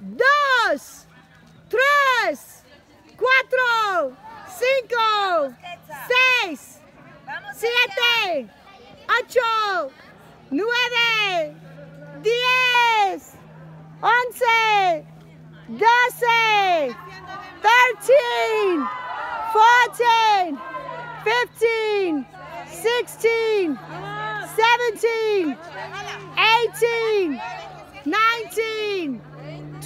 dos, tres, cuatro, cinco, seis, siete, ocho, nueve, diez, once, doce, thirteen, fourteen, fifteen, sixteen, seventeen,